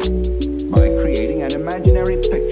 by creating an imaginary picture.